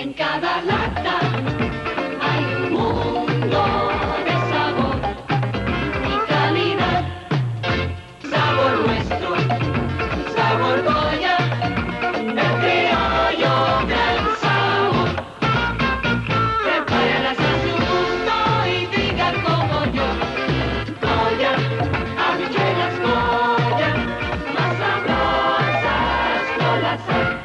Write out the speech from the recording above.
En cada lata hay un mundo de sabor y calidad. Sabor nuestro, sabor Goya, el criollo del sabor. Prepáralas a su gusto y digan como yo. Goya, habichuelas Goya, más sabrosas con la.